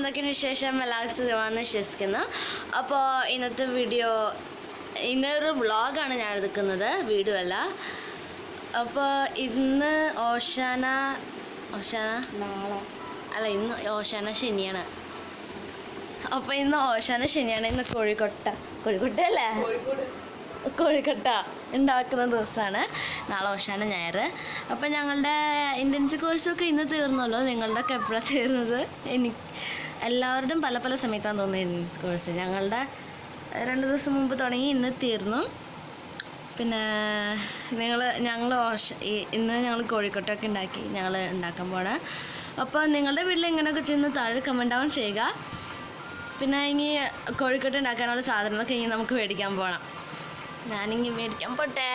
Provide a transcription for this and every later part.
എന്തൊക്കെയാണ് വിശേഷം എല്ലാവർക്കും സുഖമാണെന്ന് വിശ്വസിക്കുന്നു അപ്പോൾ ഇന്നത്തെ വീഡിയോ ഇന്നൊരു വ്ളോഗാണ് ഞാൻ എടുക്കുന്നത് വീഡിയോ അല്ല. അപ്പോൾ ഇന്ന് ഓശാന ഓശാന നാളെ. അല്ല ഇന്ന് ഓശാന ശനിയാണ്. അപ്പോൾ ഇന്ന് ഓശാന ശനിയാണ് ഇന്ന് കോഴിക്കോട്ട. കോഴിക്കോട്ട അല്ലേ? കോഴിക്കട്ട ഉണ്ടാക്കുന്ന ദിവസമാണ്. നാളെ ഓശാന ഞായർ. അപ്പം ഞങ്ങളുടെ ഇന്റൻസീവ് കോഴ്സൊക്കെ ഇന്ന് തീർന്നല്ലോ. നിങ്ങളുടെ ഒക്കെ എപ്പോഴാണ് തീർന്നത്? എനിക്ക് എല്ലാവരുടെയും പല പല സമയത്താണ് തോന്നുന്നത് കോഴ്സ് ഞങ്ങളുടെ രണ്ട് ദിവസം മുമ്പ് തുടങ്ങി ഇന്ന് തീർന്നു. പിന്നെ നിങ്ങൾ ഞങ്ങൾ ഓഷ ഇന്ന് ഞങ്ങൾ കോഴിക്കോട്ടൊക്കെ ഉണ്ടാക്കി ഞങ്ങൾ ഉണ്ടാക്കാൻ പോണേ അപ്പോൾ നിങ്ങളുടെ വീട്ടിൽ ഇങ്ങനെയൊക്കെ ചെയ്യുന്ന? താഴെ കമന്റ് ഡൗൺ ചെയ്യുക. പിന്നെ ഇനി കോഴിക്കോട്ട് ഉണ്ടാക്കാനുള്ള സാധനങ്ങളൊക്കെ ഇനി നമുക്ക് മേടിക്കാൻ പോകണം ഞാനിങ്ങി മേടിക്കാൻ പോട്ടെ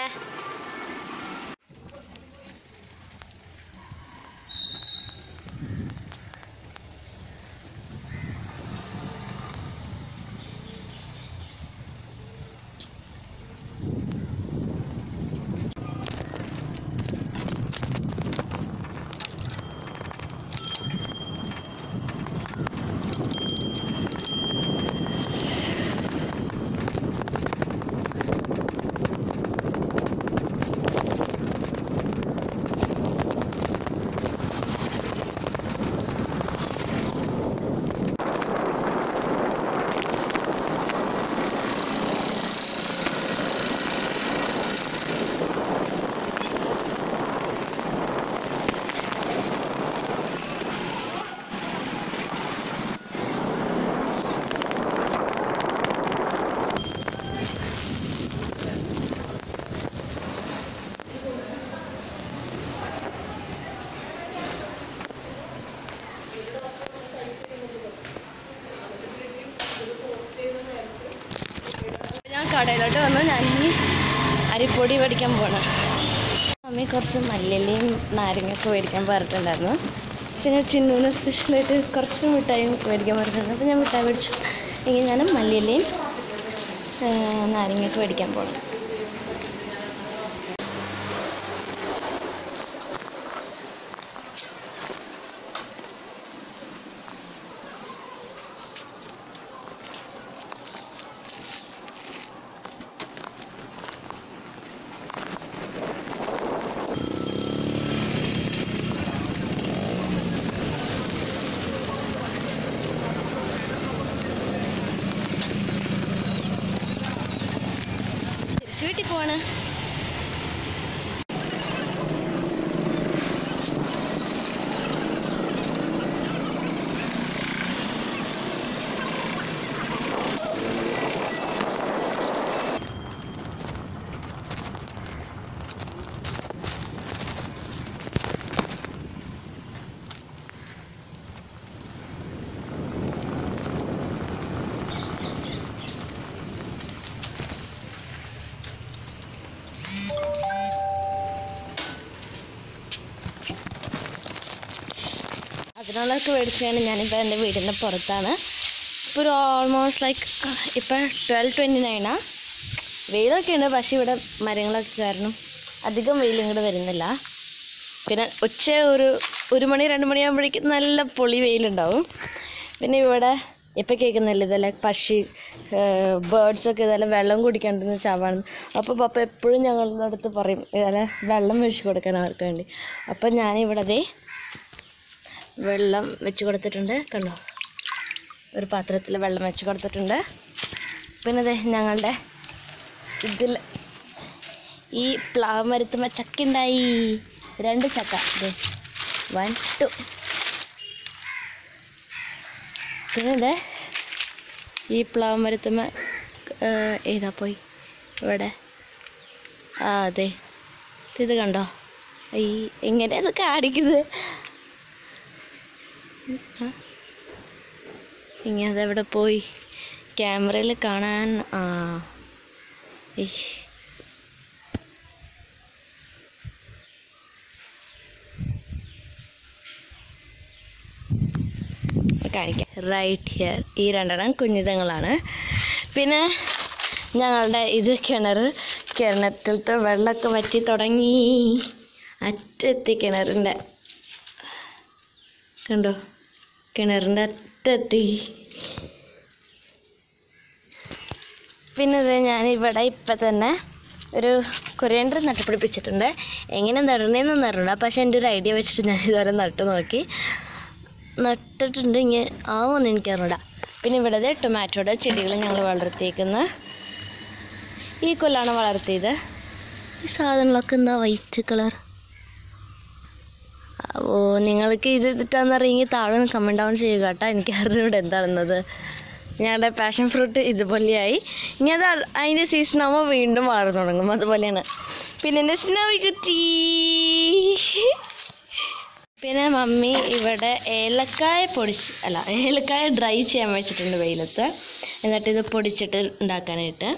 ഞാൻ കടയിലോട്ട് വന്ന്. ഞാൻ ഈ അരിപ്പൊടി മേടിക്കാൻ പോണ മമ്മി കുറച്ച് മല്ലിയിലയും നാരങ്ങയൊക്കെ മേടിക്കാൻ പറഞ്ഞിട്ടുണ്ടായിരുന്നു. പിന്നെ ചിന്നൂന് സ്പെഷ്യലായിട്ട് കുറച്ച് മിഠായി മേടിക്കാൻ പറഞ്ഞിട്ടുണ്ട്. അപ്പോൾ ഞാൻ മിഠായി മേടിച്ചു. ഇനി ഞാൻ മല്ലിയിലയും നാരങ്ങയൊക്കെ മേടിക്കാൻ പോകണം അതിനുള്ളതൊക്കെ മേടിച്ചാണ് ഞാനിപ്പോൾ എന്റെ വീടിന്റെ പുറത്താണ്. ഇപ്പോൾ ഒരു ഓൾമോസ്റ്റ് ലൈക്ക് ഇപ്പം ട്വൽവ് ട്വന്റി നയനാണ് വെയിലൊക്കെ ഉണ്ട് പക്ഷേ ഇവിടെ മരങ്ങളൊക്കെ കാരണം അധികം വെയിൽ ഇങ്ങോട്ട് വരുന്നില്ല. പിന്നെ ഉച്ച ഒരു ഒരു മണി രണ്ട് മണിയാകുമ്പോഴേക്കും നല്ല പൊളി വെയിലുണ്ടാവും. പിന്നെ ഇവിടെ ഇപ്പം കേൾക്കുന്നില്ല ഇതെല്ലാം പക്ഷി ബേർഡ്സൊക്കെ ഇതെല്ലാം വെള്ളം കുടിക്കേണ്ടെന്ന് ചാവാണ്. അപ്പോൾ പപ്പ എപ്പോഴും ഞങ്ങളുടെ അടുത്ത് പറയും ഇതെല്ലാം വെള്ളം വെച്ച് കൊടുക്കാൻ അവർക്ക് വേണ്ടി. അപ്പം ഞാനിവിടെ ദേ വെള്ളം വെച്ച് കൊടുത്തിട്ടുണ്ട്. കണ്ടോ? ഒരു പാത്രത്തിൽ വെള്ളം വെച്ച് കൊടുത്തിട്ടുണ്ട്. പിന്നെ അതെ ഞങ്ങളുടെ ഇതിൽ ഈ പ്ലാവ് മരുത്തുമ്പോൾ ചക്ക ഉണ്ടായി. രണ്ട് ചക്ക. അതെ വൺ ടു പിന്നെ അതെ ഈ പ്ലാവ് മരത്തുമ്മ ഏതാ പോയി? ഇവിടെ. ആ അതെ ഇത് കണ്ടോ? ഈ എങ്ങനെ അത് കാണിക്കുന്നത്? ഇങ്ങനെ അതെവിടെ പോയി? ക്യാമറയിൽ കാണാൻ ആ. കാണിക്കാം. റൈറ്റ് ഹിയർ ഈ രണ്ടെണ്ണം കുഞ്ഞിതങ്ങളാണ്. പിന്നെ ഞങ്ങളുടെ ഇത് കിണർ കിണറ്റിലത്തെ വെള്ളമൊക്കെ വറ്റി തുടങ്ങി. അറ്റെത്തി കിണറിന്റെ. കണ്ടോ? കിണറിന്റെ അറ്റത്തെത്തി പിന്നെ ഞാൻ ഇവിടെ ഇപ്പം തന്നെ ഒരു കൊറിയണ്ടർ നട്ടുപിടിപ്പിച്ചിട്ടുണ്ട് എങ്ങനെ നടണേന്നൊന്നും അറിയില്ല പക്ഷെ എന്റെ ഒരു ഐഡിയ വെച്ചിട്ട് ഞാൻ ഇതുവരെ നട്ടു നോക്കി. നട്ടിട്ടുണ്ട് ഇങ്ങനെ ആവുമെന്ന് എനിക്കറിയില്ല പിന്നെ ഇവിടെ ടൊമാറ്റോയുടെ ചെടികൾ ഞങ്ങൾ വളർത്തിയേക്കുന്ന. ഈ കൊല്ലാണ് വളർത്തിയത്. ഈ സാധനങ്ങളൊക്കെ എന്താ വൈറ്റ് കളർ? ഓ നിങ്ങൾക്ക് ഇത് ഇതിട്ടാന്നറിയെങ്കിൽ താഴെ കമന്റ് ഡൗൺ ചെയ്യുക കേട്ടോ എനിക്ക് അറിഞ്ഞൂടെ എന്താണെന്നത്. ഞങ്ങളുടെ പാഷൻ ഫ്രൂട്ട് ഇതുപോലെയായി. ഇനി അത് അതിന്റെ സീസൺ ആകുമ്പോൾ വീണ്ടും മാറി തുടങ്ങും. അതുപോലെയാണ്. പിന്നെ എന്റെ സ്നവി കുട്ടി പിന്നെ മമ്മി ഇവിടെ ഏലക്കായ പൊടിച്ച് അല്ല ഏലക്കായ ഡ്രൈ ചെയ്യാൻ വെച്ചിട്ടുണ്ട് വെയിലത്ത്. എന്നിട്ട് ഇത് പൊടിച്ചിട്ട് ഉണ്ടാക്കാനായിട്ട്.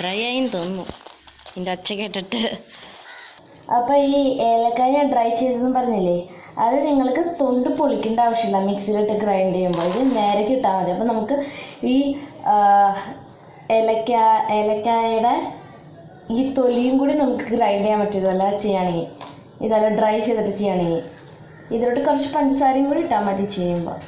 ഡ്രൈ ആയി തോന്നുന്നു. എന്റെ ഒച്ച കേട്ടിട്ട്. അപ്പോൾ ഈ ഏലക്കായ ഞാൻ ഡ്രൈ ചെയ്തെന്ന് പറഞ്ഞില്ലേ? അത് നിങ്ങൾക്ക് തൊണ്ട് പൊളിക്കേണ്ട ആവശ്യമില്ല. മിക്സിയിലിട്ട് ഗ്രൈൻഡ് ചെയ്യുമ്പോൾ ഇത് നേരെ കിട്ടാൽ മതി. അപ്പോൾ നമുക്ക് ഈ ഏലക്ക ഏലക്കായയുടെ ഈ തൊലിയും കൂടി നമുക്ക് ഗ്രൈൻഡ് ചെയ്യാൻ പറ്റും ഇതല്ല ചെയ്യുകയാണെങ്കിൽ ഇതല്ല ഡ്രൈ ചെയ്തിട്ട് ചെയ്യുകയാണെങ്കിൽ ഇതിലോട്ട് കുറച്ച് പഞ്ചസാരയും കൂടി ഇട്ടാൽ മതി ചെയ്യുമ്പോൾ.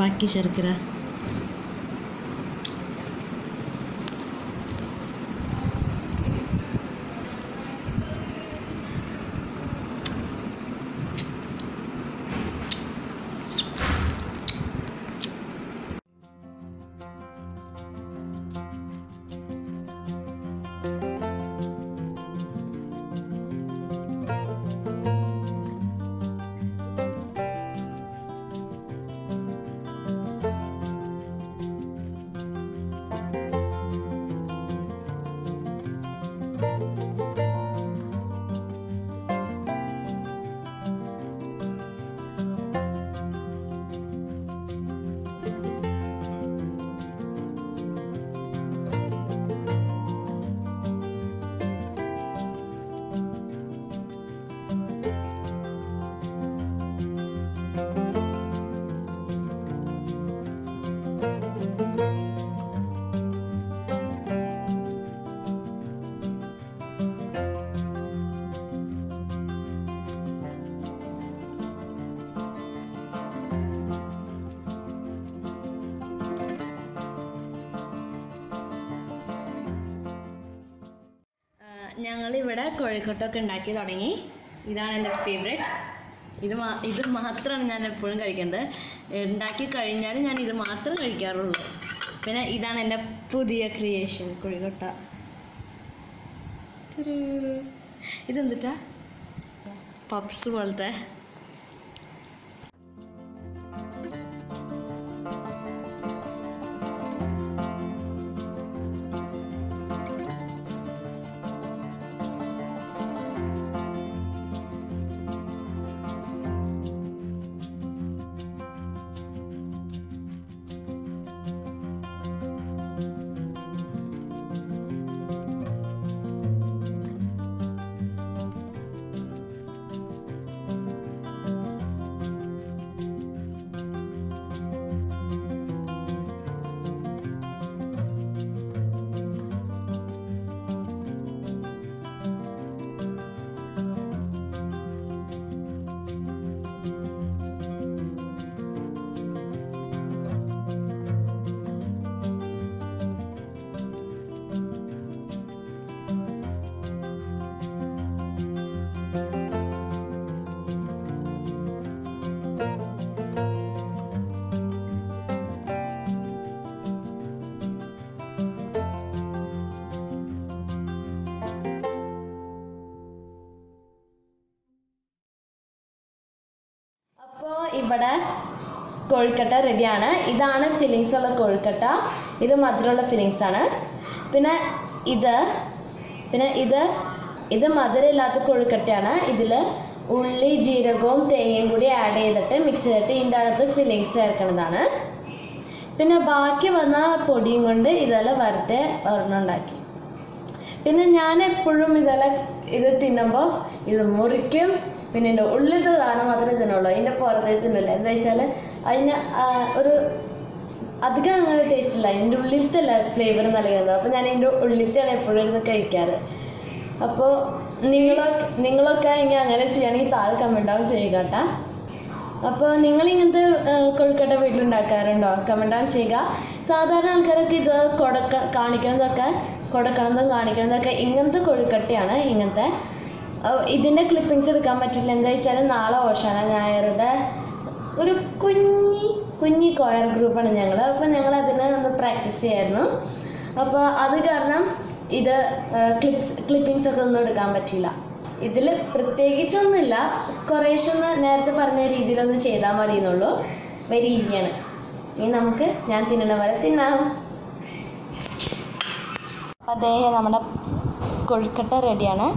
ബാക്കി ശർക്കര ഞങ്ങളിവിടെ കോഴിക്കോട്ടൊക്കെ ഉണ്ടാക്കി തുടങ്ങി. ഇതാണ് എന്റെ ഫേവറേറ്റ് ഇത് മാ ഇത് മാത്രമാണ് ഞാൻ എപ്പോഴും കഴിക്കുന്നത് ഉണ്ടാക്കി കഴിഞ്ഞാൽ ഞാൻ ഇത് മാത്രം കഴിക്കാറുള്ളൂ. പിന്നെ ഇതാണ് എന്റെ പുതിയ ക്രിയേഷൻ കോഴിക്കോട്ട. ടുരു. ഇതെന്തിട്ടാ? പപ്സ് പോലത്തെ. ഇവിടെ കോഴിക്കട്ട റെഡിയാണ് ഇതാണ് ഫില്ലിങ്സ് ഉള്ള കോഴിക്കട്ട. ഇത് മധുരമുള്ള ഫില്ലിങ്സ് ആണ്. പിന്നെ ഇത് പിന്നെ ഇത് ഇത് മധുരമില്ലാത്ത കോഴിക്കട്ടയാണ്. ഇതിൽ ഉള്ളി ജീരകവും തേങ്ങയും കൂടി ആഡ് ചെയ്തിട്ട് മിക്സ് ചെയ്തിട്ട് ഇതിന്റെ അകത്ത് ഫില്ലിങ്സ് ചേർക്കുന്നതാണ്. പിന്നെ ബാക്കി വന്ന പൊടിയും കൊണ്ട് ഇതെല്ലാം വറുത്ത് ഒരെണ്ണുണ്ടാക്കി പിന്നെ ഞാൻ എപ്പോഴും ഇതെല്ലാം ഇത് തിന്നുമ്പോൾ ഇത് മുറിക്കും. പിന്നെ എന്റെ ഉള്ളിലത്തെ സാധനം മാത്രമേ തിന്നുള്ളൂ അതിന്റെ പുറത്തേ തിന്നില്ല എന്താ വെച്ചാൽ അതിന് ഒരു അധികം അങ്ങനെ ടേസ്റ്റ് ഇല്ല. അതിന്റെ ഉള്ളിലത്തെ അല്ല ഫ്ലേവർ നൽകുന്നത്. അപ്പോൾ ഞാൻ അതിന്റെ ഉള്ളിലത്തെയാണ് എപ്പോഴും ഇരുന്ന് കഴിക്കാറ്. അപ്പോൾ നിങ്ങളൊക്കെ നിങ്ങളൊക്കെ ഇനി അങ്ങനെ ചെയ്യുകയാണെങ്കിൽ താഴെ കമന്റ് ഡൗൺ ചെയ്യുക കേട്ടോ അപ്പോൾ നിങ്ങൾ ഇങ്ങനത്തെ കൊഴുക്കട്ട വീട്ടിലുണ്ടാക്കാറുണ്ടോ? കമന്റ് ഡൗൺ ചെയ്യുക. സാധാരണ ആൾക്കാരൊക്കെ ഇത് കൊടുക്ക കാണിക്കുന്നതൊക്കെ കൊടുക്കണതും കാണിക്കണതൊക്കെ ഇങ്ങനത്തെ കൊഴുക്കട്ടയാണ് ഇങ്ങനത്തെ. ഇതിന്റെ ക്ലിപ്പിങ്സ് എടുക്കാൻ പറ്റില്ല. എന്താ വെച്ചാൽ നാളെ ഓഷാന ഞായറുടെ ഒരു കുഞ്ഞി കുഞ്ഞി കോയർ ഗ്രൂപ്പാണ് ഞങ്ങൾ അപ്പോൾ ഞങ്ങൾ അതിനെ ഒന്ന് പ്രാക്ടീസ് ചെയ്യായിരുന്നു. അപ്പോൾ അത് കാരണം ഇത് ക്ലിപ്സ് ക്ലിപ്പിങ്സ് ഒക്കെ ഒന്നും എടുക്കാൻ പറ്റില്ല ഇതിൽ പ്രത്യേകിച്ചൊന്നുമില്ല. കുറേശ്ശൊന്ന് നേരത്തെ പറഞ്ഞ രീതിയിലൊന്ന് ചെയ്താൽ മതി എന്നുള്ളൂ വെരി ഈസിയാണ് ഇനി നമുക്ക് ഞാൻ തിന്നണ പോലെ തിന്നാം. അതേ നമ്മുടെ കൊഴുക്കട്ട റെഡിയാണ്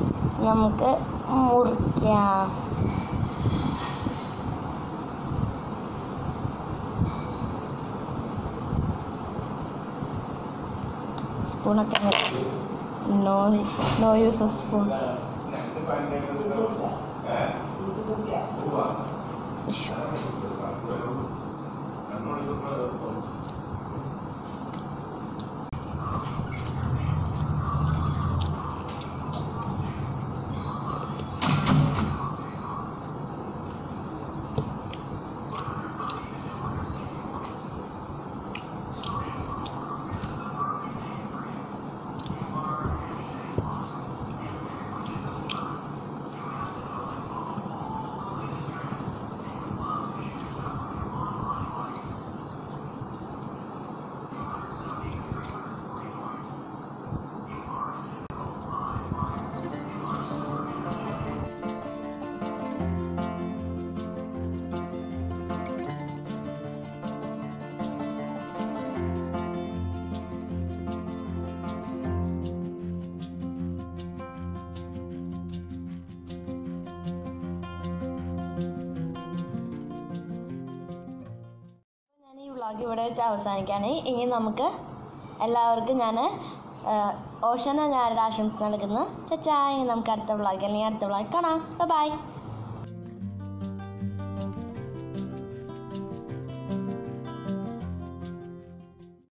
നമുക്ക് മുറിക്കാം. സ്പൂണൊക്കെ no no use of spoon ഞാൻ ഇവിടെ വെച്ച് അവസാനിക്കുകയാണ്. ഇനി നമുക്ക് എല്ലാവർക്കും ഞാൻ ഓഷന ഞാനൊരു ആശംസ നൽകുന്നു. ചച്ചാ ഇനി നമുക്ക് അടുത്ത വ്ളോഗ് അല്ലെങ്കിൽ അടുത്ത വ്ളോഗ് കാണാം. ബൈ